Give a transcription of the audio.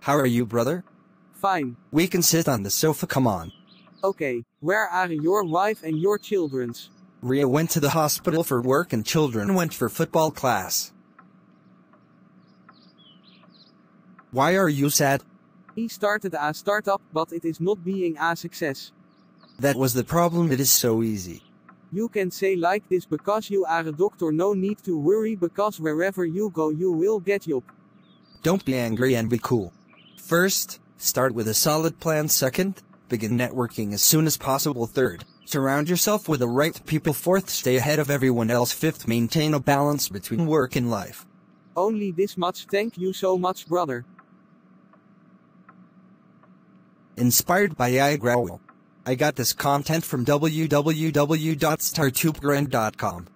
How are you, brother? Fine. We can sit on the sofa, come on. Okay, where are your wife and your children's? Ria went to the hospital for work and children went for football class. Why are you sad? He started a startup, but it is not being a success. That was the problem, it is so easy. You can say like this because you are a doctor, no need to worry because wherever you go, you will get job. Don't be angry and be cool. First, start with a solid plan. Second, begin networking as soon as possible. Third, surround yourself with the right people. Fourth, stay ahead of everyone else. Fifth, maintain a balance between work and life. Only this much, thank you so much, brother. Inspired by iGrowl. I got this content from www.startupgrind.com.